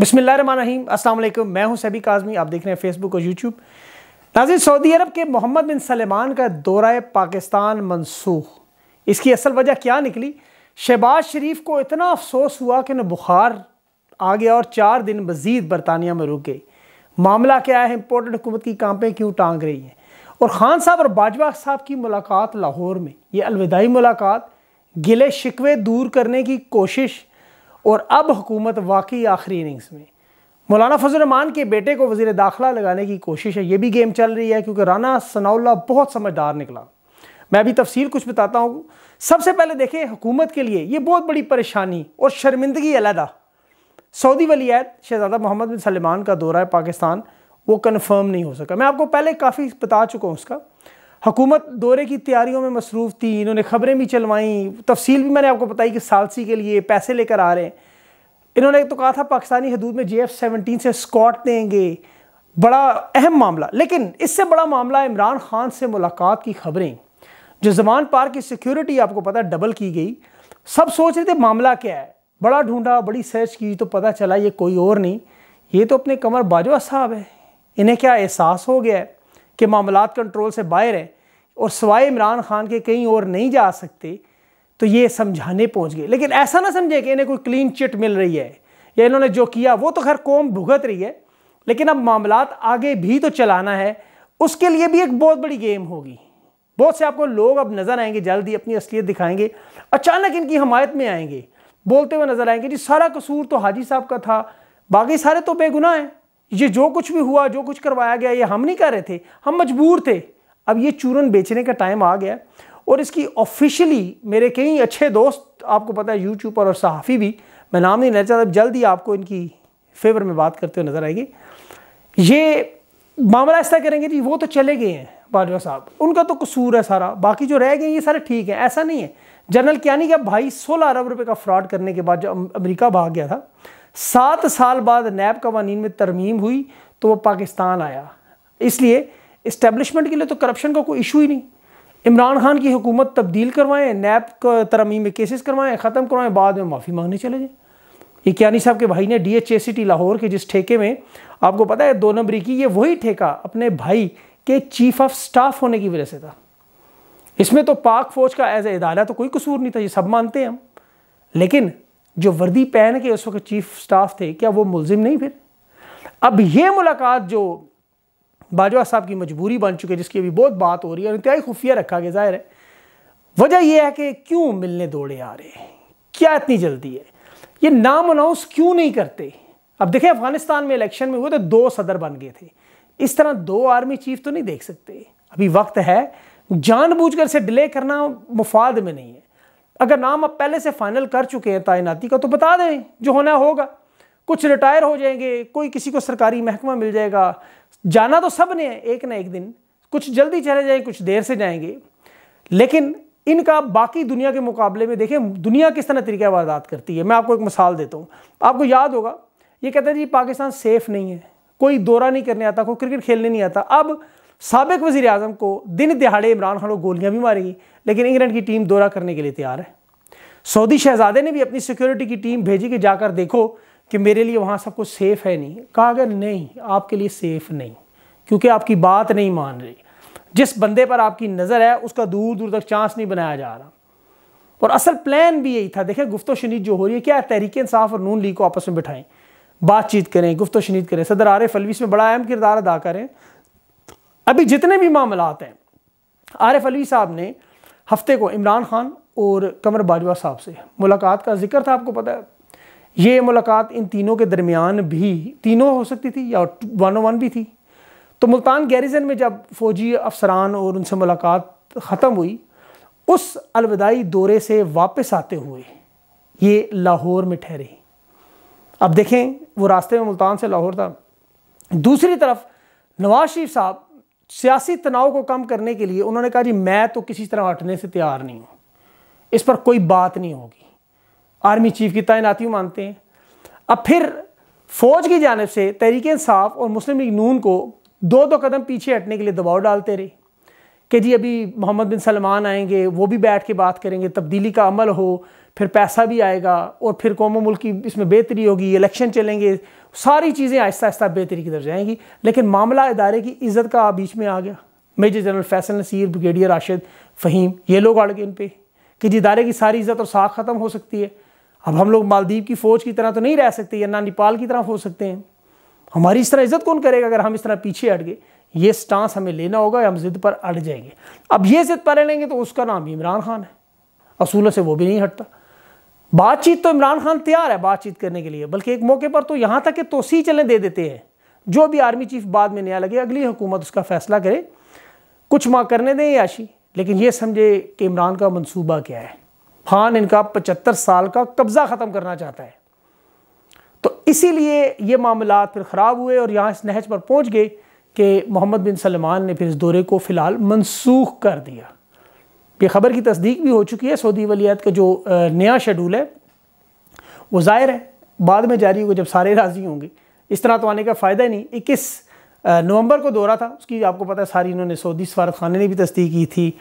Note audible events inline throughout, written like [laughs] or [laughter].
अस्सलाम वालेकुम मैं हूँ सभी काजमी। आप देख रहे हैं फेसबुक और यूट्यूब नाजिर, सऊदी अरब के मोहम्मद बिन सलेमान का दौरा पाकिस्तान मनसूख। इसकी असल वजह क्या निकली? शहबाज शरीफ को इतना अफसोस हुआ कि उन्हें बुखार आ गया और चार दिन मज़ीद बरतानिया में रुक गई। मामला क्या है? इम्पोर्टेंट हुकूमत की कांपें क्यों टांग रही हैं? और ख़ान साहब और बाजवा साहब की मुलाकात लाहौर में। ये अलविदाई मुलाकात। गिले शिकवे दूर करने की कोशिश और अब हुकूमत वाकई आखिरी इनिंग्स में। मौलाना फजलरहमान के बेटे को वज़ीर दाखिला लगाने की कोशिश है, ये भी गेम चल रही है, क्योंकि राना सनाउल्ला बहुत समझदार निकला। मैं अभी तफसील कुछ बताता हूँ। सबसे पहले देखें हुकूमत के लिए, ये बहुत बड़ी परेशानी और शर्मिंदगी अलहदा। सऊदी वलीयत शहजादा मोहम्मद बिन सलमान का दौरा है पाकिस्तान, वो कन्फर्म नहीं हो सका। मैं आपको पहले काफ़ी बता चुका हूँ उसका। हुकूमत दौरे की तैयारियों में मसरूफ़ थी, इन्होंने ख़बरें भी चलवाईं, तफसील भी मैंने आपको बताई कि सालसी के लिए पैसे लेकर आ रहे हैं। इन्होंने तो कहा था, पाकिस्तानी हदूद में जे एफ़ सेवनटीन से स्कॉट देंगे। बड़ा अहम मामला, लेकिन इससे बड़ा मामला इमरान खान से मुलाकात की खबरें। जो जमान पार्क की सिक्योरिटी आपको पता डबल की गई, सब सोच रहे थे मामला क्या है। बड़ा ढूंढा, बड़ी सर्च की तो पता चला ये कोई और नहीं। ये तो अपने कमर बाजवा साहब है। इन्हें क्या एहसास हो गया है? कि मामला कंट्रोल से बाहर हैं और सवाए इमरान खान के कहीं और नहीं जा सकते तो ये समझाने पहुँच गए। लेकिन ऐसा ना समझे कि इन्हें कोई क्लीन चिट मिल रही है या इन्होंने जो किया, वो तो खैर कौम भुगत रही है, लेकिन अब मामला आगे भी तो चलाना है। उसके लिए भी एक बहुत बड़ी गेम होगी। बहुत से आपको लोग अब नज़र आएँगे, जल्दी अपनी असलियत दिखाएँगे, अचानक इनकी हमायत में आएँगे, बोलते हुए नज़र आएँगे, जी सारा कसूर तो हाजी साहब का था, बाकी सारे तो बेगुनाह हैं। ये जो कुछ भी हुआ, जो कुछ करवाया गया, ये हम नहीं कर रहे थे। हम मजबूर थे। अब ये चूरन बेचने का टाइम आ गया। और इसकी ऑफिशियली मेरे कई अच्छे दोस्त, आपको पता है यूट्यूब पर और सहाफ़ी भी, मैं नाम नहीं लेना चाहता जल्द ही आपको इनकी फेवर में बात करते हुए नज़र आएगी। ये मामला ऐसा करेंगे जी वो तो चले गए हैं, बाजवा साहब। उनका तो कसूर है सारा। बाकी जो रह गए ये सारे ठीक है। ऐसा नहीं है। जनरल क्यानी का भाई सोलह अरब रुपये का फ्रॉड करने के बाद जो अमेरिका भाग गया था। सात साल बाद नैब कवानीन में तरमीम हुई तो वो पाकिस्तान आया। इसलिए इस्टेब्लिशमेंट के लिए तो करप्शन का कोई इशू ही नहीं। इमरान खान की हुकूमत तब्दील करवाएँ, नैब तरमीम में केसेस करवाएँ, ख़त्म करवाएँ, बाद में माफ़ी मांगने चले जाएँ। ये क्यानी साहब के भाई ने D H A C T Lahore के जिस ठेके में, आपको पता है, दो नंबरी की ये वही ठेका अपने भाई के चीफ ऑफ़ स्टाफ होने की वजह से था। इसमें तो पाक फौज का एज ए इदारा तो कोई कसूर नहीं था, ये सब मानते हैं हम। लेकिन जो वर्दी पहन के उस वक्त चीफ स्टाफ थे, क्या वो मुलजिम नहीं फिर? अब ये मुलाकात जो बाजवा साहब की मजबूरी बन चुकी है, जिसकी अभी बहुत बात हो रही है और इंतहाई खुफिया रखा गया, ज़ाहिर है। वजह यह है कि क्यों मिलने दौड़े आ रहे हैं? क्या इतनी जल्दी है? ये नाम अनाउंस क्यों नहीं करते? अब देखें, अफ़गानिस्तान में इलेक्शन में हुए तो दो सदर बन गए थे। इस तरह दो आर्मी चीफ तो नहीं देख सकते। अभी वक्त है, जानबूझकर से डिले करना मुफाद में नहीं है। अगर नाम आप पहले से फाइनल कर चुके हैं तैनाती का तो बता दें जो होना होगा। कुछ रिटायर हो जाएँगे, कोई किसी को सरकारी महकमा मिल जाएगा। जाना तो सबने है एक ना एक दिन। कुछ जल्दी चले जाएँगे कुछ देर से जाएँगे। लेकिन इनका बाकी दुनिया के मुकाबले में देखें, दुनिया किस तरह तरीका वारदात करती है। मैं आपको एक मिसाल देता हूँ। आपको याद होगा, ये कहते हैं जी, पाकिस्तान सेफ़ नहीं है। कोई दौरा नहीं करने आता, कोई क्रिकेट खेलने नहीं आता। अब सबक वजी अजम को दिन दिहाड़े इमरान खान को गोलियाँ भी मारेगी लेकिन इंग्लैंड की टीम दौरा करने के लिए तैयार है। सऊदी शहजादे ने भी अपनी सिक्योरिटी की टीम भेजी कि जाकर देखो कि मेरे लिए वहाँ सब कुछ सेफ़ है नहीं। कहा गया, नहीं, आपके लिए सेफ़ नहीं, क्योंकि आपकी बात नहीं मान रही। जिस बंदे पर आपकी नज़र है, उसका दूर दूर तक चांस नहीं बनाया जा रहा। और असल प्लान भी यही था। देखें, गुफ्त शनीद जो हो रही है, क्या तहरीक इंसाफ और नून लीग को आपस में बिठाएँ? बातचीत करें, गुफ्त शनीद करें। सदर आरिफ अलवी में बड़ा अहम किरदार अदा करें। अभी जितने भी मामला हैं, आरिफ अली साहब ने हफ़्ते को इमरान खान और कमर बाजवा साहब से मुलाकात का ज़िक्र था, आपको पता है। ये मुलाकात इन तीनों के दरमियान भी तीनों हो सकती थी या वन ओ वन भी थी। तो मुल्तान गैरिजन में जब फौजी अफसरान और उनसे मुलाकात ख़त्म हुई, उस अलविदाई दौरे से वापस आते हुए ये लाहौर में ठहरे। अब देखें, वो रास्ते में मुल्तान से लाहौर था। दूसरी तरफ़ नवाज़ शरीफ साहब सियासी तनाव को कम करने के लिए उन्होंने कहा, जी, मैं तो किसी तरह हटने से तैयार नहीं हूँ। इस पर कोई बात नहीं होगी। आर्मी चीफ की तैनाती मानते हैं। अब फिर फौज की जानब से तहरीक इंसाफ और मुस्लिम लीग नून को दो दो कदम पीछे हटने के लिए दबाव डालते रहे कि, जी, अभी मोहम्मद बिन सलमान आएँगे, वो भी बैठ के बात करेंगे, तब्दीली का अमल हो, फिर पैसा भी आएगा और फिर कौम मुल्क की इसमें बेहतरी होगी, इलेक्शन चलेंगे सारी चीज़ें आहिस्ता आहिस्ता बेहतरी की तरफ़ जाएँगी, लेकिन मामला इदारे की इज़्ज़त का बीच में आ गया। Major general Faisal Naseer, brigadier Rashid Faheem, ये लोग अड़ गए इन पर कि जी इदारे की सारी इज़्ज़त और साख ख़त्म हो सकती है। अब हम लोग मालदीव की फ़ौज की तरह तो नहीं रह सकते, या ना नेपाल की तरह हो सकते हैं। हमारी इस तरह इज़्ज़त कौन करेगा अगर हम इस तरह पीछे अट गए? ये स्टांस हमें लेना होगा हम ज़िद पर अड़ जाएँगे। अब ये ज़िद पर लेंगे तो उसका नाम इमरान खान है। असूलों से वो भी नहीं हटता। बातचीत तो इमरान खान तैयार है बातचीत करने के लिए, बल्कि एक मौके पर तो यहाँ तक कि तोसी चलें दे देते हैं। जो भी आर्मी चीफ बाद में नया लगे, अगली हुकूमत उसका फैसला करे। कुछ माँ करने दें याशी, लेकिन ये समझे कि इमरान का मंसूबा क्या है। खान इनका पचहत्तर साल का कब्ज़ा ख़त्म करना चाहता है। तो इसीलिए ये मामला फिर ख़राब हुए और यहाँ इस नहज पर पहुँच गए कि मोहम्मद बिन सलमान ने फिर इस दौरे को फ़िलहाल मनसूख कर दिया। ये खबर की तस्दीक भी हो चुकी है। सऊदी वलीत का जो नया शेड्यूल है, वो ज़ाहिर है, बाद में जारी होगा जब सारे राज़ी होंगे। इस तरह तो आने का फ़ायदा ही नहीं। इक्कीस नवंबर को दौरा था। उसकी आपको पता है, सारी इन्होंने सऊदी सफारत खाने ने भी तस्दीक की थी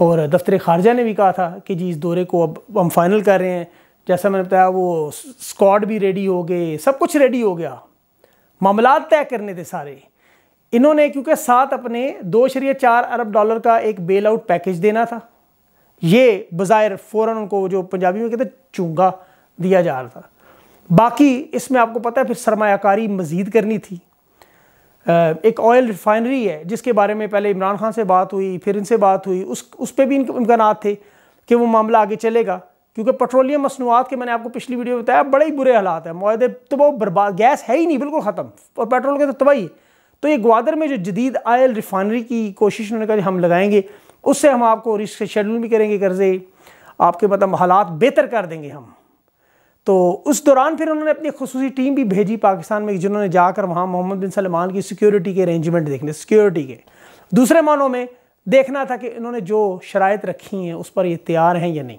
और दफ्तर खारजा ने भी कहा था कि जी इस दौरे को अब हम फाइनल कर रहे हैं। जैसा मैंने बताया, वो स्क्वाड भी रेडी हो गए, सब कुछ रेडी हो गया। मामला तय करने थे सारे। इन्होंने क्योंकि साथ अपने दो शरीय चार अरब डॉलर का एक बेल आउट पैकेज देना था। ये बाज़ाहिर फ़ौर उनको जो पंजाबी में कहते चूँगा दिया जा रहा था। बाकी इसमें आपको पता है, फिर सरमाकारी मज़ीद करनी थी। एक ऑयल रिफाइनरी है, जिसके बारे में पहले इमरान खान से बात हुई, फिर इनसे बात हुई, उस उस पर भी इम्कान थे कि वो मामला आगे चलेगा। क्योंकि पेट्रोलियम मसनूआत के मैंने आपको पिछली वीडियो में बताया, बड़े ही बुरे हालात हैं। माहदे तो वो बर्बाद, गैस है ही नहीं, बिल्कुल ख़त्म। और पेट्रोल के तो तबाही तो ये ग्वादर में जो जदीद आयल रिफाइनरी की कोशिश उन्होंने कहा हम लगाएँगे। उससे हम आपको रिस्क शेड्यूल भी करेंगे कर्जे, आपके मतलब हालात बेहतर कर देंगे हम। तो उस दौरान फिर उन्होंने अपनी खसूसी टीम भी भेजी पाकिस्तान में, जिन्होंने जाकर वहाँ मोहम्मद बिन सलमान की सिक्योरिटी के अरेंजमेंट देखने, सिक्योरिटी के। दूसरे मानों में देखना था कि इन्होंने जो शराइ रखी हैं, उस पर ये तैयार हैं या नहीं।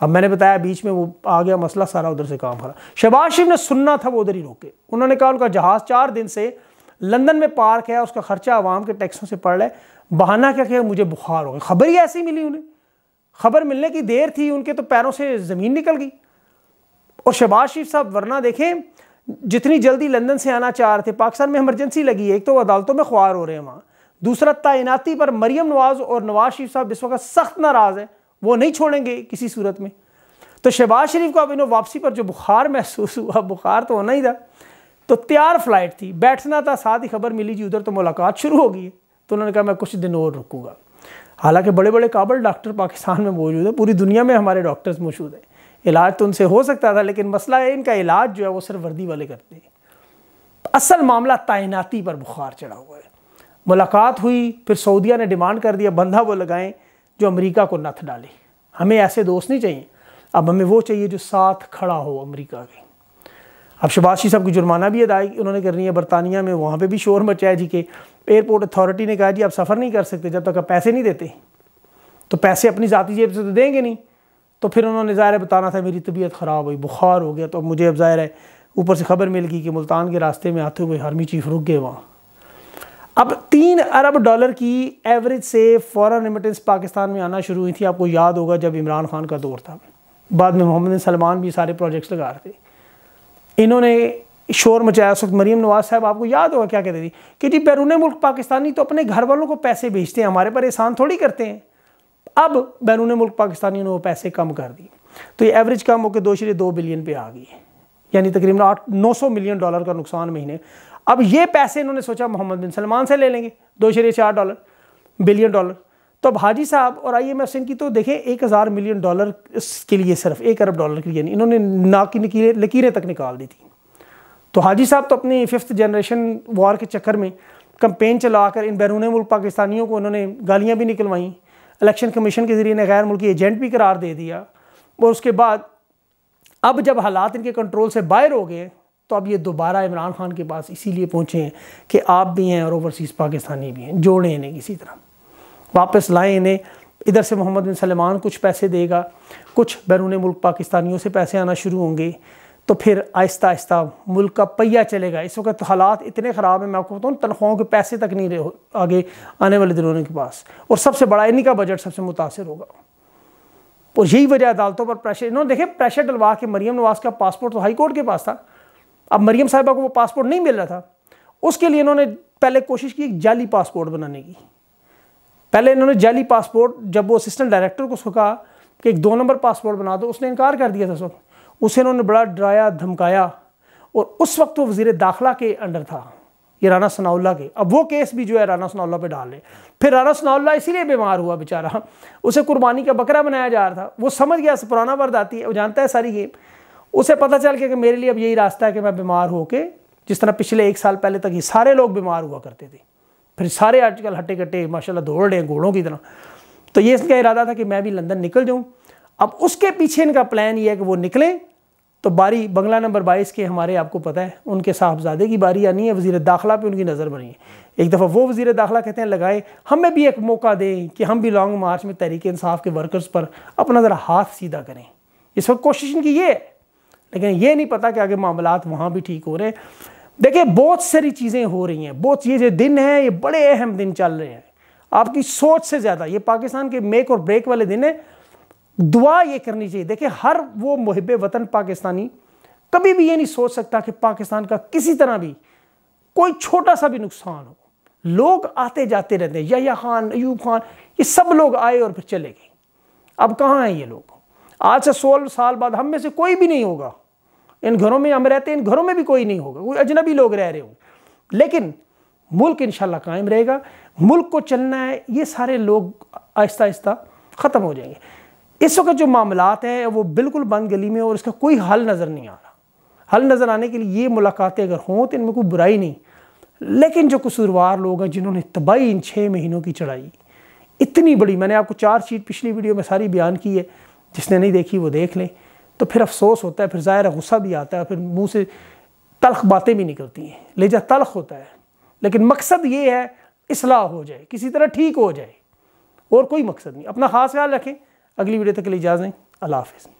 अब मैंने बताया बीच में वो आ गया मसला, सारा उधर से काम करा शहबाज शरीफ ने सुनना था वो उधर ही रोके। उन्होंने कहा, उनका जहाज़ चार दिन से लंदन में पार्क है, उसका खर्चा आवाम के टैक्सों से पड़ रहा है। बहाना क्या किया? मुझे बुखार हो गया। खबर ही ऐसी मिली उन्हें। खबर मिलने की देर थी, उनके तो पैरों से ज़मीन निकल गई। और शहबाज शरीफ साहब, वरना देखें, जितनी जल्दी लंदन से आना चाह रहे थे, पाकिस्तान में इमरजेंसी लगी है एक तो अदालतों में ख्वार हो रहे हैं वहाँ। दूसरा, तैनाती पर मरियम नवाज़ और नवाज़ शरीफ साहब इस वक्त सख्त नाराज़ है, वो नहीं छोड़ेंगे किसी सूरत में। तो शहबाज शरीफ को अब इन्होंने वापसी पर जो बुखार [laughs] महसूस हुआ, बुखार तो होना ही था। तो तैयार फ़्लाइट थी, बैठना था, साथ ही खबर मिली जी, उधर तो मुलाकात शुरू हो गई तो उन्होंने कहा, मैं कुछ दिन और रुकूँगा. हालाँकि बड़े बड़े काबल डॉक्टर पाकिस्तान में मौजूद है, पूरी दुनिया में हमारे डॉक्टर्स मौजूद हैं। इलाज तो उनसे हो सकता था, लेकिन मसला है इनका इलाज जो है वो सिर्फ़ वर्दी वाले करते हैं। असल मामला तैनाती पर बुखार चढ़ा हुआ है। मुलाकात हुई, फिर सऊदिया ने डिमांड कर दिया, बंधा वो लगाएँ जो अमेरिका को नथ डाले। हमें ऐसे दोस्त नहीं चाहिए। अब हमें वो चाहिए जो साथ खड़ा हो अमेरिका के। अब शबाशी साहब की जुर्माना भी अदाई उन्होंने करनी है, बरतानिया में, वहाँ पे भी शोर मचा है जी के। एयरपोर्ट अथॉरिटी ने कहा, जी, आप सफ़र नहीं कर सकते, जब तक आप पैसे नहीं देते तो पैसे अपनी ज़ाती जेब से तो देंगे नहीं। तो फिर उन्होंने ज़ाहिर बताना था, मेरी तबीयत ख़राब हुई, बुखार हो गया। तो अब मुझे अब ज़ाहिर है, ऊपर से खबर मिल गई कि मुल्तान के रास्ते में आते हुए आर्मी चीफ रुक गए वहाँ। अब तीन अरब डॉलर की एवरेज से फॉरन रेमिटेंस पाकिस्तान में आना शुरू हुई थी। आपको याद होगा, जब इमरान खान का दौर था। बाद में मोहम्मद सलमान भी सारे प्रोजेक्ट्स लगा रहे थे। इन्होंने शोर मचाया उस वक्त मरीम नवाज़ साहब, आपको याद होगा क्या कहते थे? कि जी बैरून मुल्क पाकिस्तानी तो अपने घर वालों को पैसे भेजते हैं, हमारे पर एहसान थोड़ी करते हैं। अब बैरून मुल्क पाकिस्तानियों ने वो पैसे कम कर दिए। तो ये एवरेज कम होकर दो शरीय दो बिलियन पे आ गई यानी तकरीबन आठ, नौ सौ मिलियन डॉलर का नुकसान महीने। अब ये पैसे इन्होंने सोचा मोहम्मद बिन सलमान से ले लेंगे, दो शरीय चार डॉलर, बिलियन डॉलर। अब हाजी साहब और आई एम एफ़ की तो देखें, एक हज़ार मिलियन डॉलर के लिए सिर्फ़, एक अरब डॉलर के लिए नहीं, इन्होंने ना की लकीरें तक निकाल दी थी। तो हाजी साहब तो अपनी फिफ्थ जनरेशन वॉर के चक्कर में कंपेन चलाकर इन बैरून मुल्क पाकिस्तानियों को उन्होंने गालियाँ भी निकलवाईं, इलेक्शन कमीशन के ज़रिए ने गैर मुल्की एजेंट भी करार दे दिया और उसके बाद अब जब हालात इनके कंट्रोल से बाहर हो गए तो अब ये दोबारा इमरान खान के पास इसीलिए पहुँचे हैं कि आप भी हैं और ओवरसीज़ पाकिस्तानी भी हैं, जोड़ें इन्हें किसी तरह। वापस लाएँ इन्हें। इधर से मोहम्मद बिन सलमान कुछ पैसे देगा। कुछ बैरून मुल्क पाकिस्तानियों से पैसे आना शुरू होंगे। तो फिर आहिस्ता आहिस्ता मुल्क का पहिया चलेगा। इस वक्त हालात इतने ख़राब हैं, मैं आपको बताऊँ, तनख्वाहों के पैसे तक नहीं रहे आगे आने वाले दिनों के पास। और सबसे बड़ा इन्हीं का बजट सबसे मुतासर होगा। और यही वजह अदालतों पर प्रेशर इन्होंने देखे प्रेशर डलवा के मरीम नवाज़ का पासपोर्ट तो हाई कोर्ट के पास था। अब मरीम साहिबा को वो पासपोर्ट नहीं मिल रहा था। उसके लिए इन्होंने पहले कोशिश की एक जाली पासपोर्ट बनाने की। पहले इन्होंने जाली पासपोर्ट, जब वो असिस्टेंट डायरेक्टर को उसको कहा कि एक दो नंबर पासपोर्ट बना दो, उसने इनकार कर दिया था वक्त उसे इन्होंने बड़ा डराया, धमकाया और उस वक्त वो वज़ीर दाखिला के अंडर था, ये राना सनाउल्ला के। अब वो केस भी जो है राना सनाउल्ला पे डाल रहे फिर राना सनाउल्ला इसीलिए बीमार हुआ बेचारा। उसे कुर्बानी का बकरा बनाया जा रहा था। वो समझ गया पुराना वर्द आती है, वो जानता है सारी गेम। उसे पता चल गया कि मेरे लिए अब यही रास्ता है कि मैं बीमार होके, जिस तरह पिछले एक साल पहले तक ये सारे लोग बीमार हुआ करते थे। फिर सारे आजकल हट्टे कट्टे, माशाल्लाह दौड़ रहे हैं घोड़ों की तरह। तो ये इसका इरादा था कि मैं भी लंदन निकल जाऊँ। अब उसके पीछे इनका प्लान ये है कि वो निकलें। तो बारी, बंगला नंबर बाईस के हमारे, आपको पता है, उनके साहबजादे की बारी आनी है वज़ीर दाखिला पे उनकी नज़र बनी है। एक दफ़ा वो वज़ीर दाखिला कहते हैं, लगाए, हमें भी एक मौका दें कि हम भी लॉन्ग मार्च में तहरीक इंसाफ के वर्कर्स पर अपना ज़रा हाथ सीधा करें। इस वक्त कोशिश इनकी ये है। लेकिन ये नहीं पता कि आगे मामला वहाँ भी ठीक हो रहे हैं। देखिए, बहुत सारी चीज़ें हो रही हैं। बहुत, ये जो दिन है, ये बड़े अहम दिन चल रहे हैं। आपकी सोच से ज़्यादा, ये पाकिस्तान के मेक और ब्रेक वाले दिन है। दुआ ये करनी चाहिए। देखिए, हर वो मुहब वतन पाकिस्तानी कभी भी ये नहीं सोच सकता कि पाकिस्तान का किसी तरह भी कोई छोटा सा भी नुकसान हो। लोग आते जाते रहते हैं। या खान, अयूब खान, ये सब लोग आए और फिर चले गए। अब कहाँ हैं ये लोग? आज से सोलह साल बाद हम में से कोई भी नहीं होगा। इन घरों में हम रहते हैं, इन घरों में भी कोई नहीं होगा, कोई अजनबी लोग रह रहे होंगे लेकिन मुल्क इंशाल्लाह कायम रहेगा, मुल्क को चलना है, ये सारे लोग आहिस्ता आहिस्ता ख़त्म हो जाएँगे। इस वक्त जो मामलात हैं, वो बिल्कुल बंद गली में और इसका कोई हल नज़र नहीं आ रहा। हल नज़र आने के लिए ये मुलाकातें अगर हों तो इनमें कोई बुराई नहीं। लेकिन जो कसूरवार लोग हैं, जिन्होंने तबाही इन छः महीनों की चढ़ाई, इतनी बड़ी, मैंने आपको चार शीट पिछली वीडियो में सारी बयान की है, जिसने नहीं देखी वो देख लें। तो फिर अफसोस होता है, फिर ज़ाहिर गुस्सा भी आता है, फिर मुँह से तलख बातें भी निकलती हैं। लेजा तलख होता है। लेकिन मकसद ये है, इसलाह हो जाए, किसी तरह ठीक हो जाए। और कोई मकसद नहीं। अपना ख़ास ख्याल रखें। अगली वीडियो तक के लिए इजाज़ें अल्लाह हाफिज़।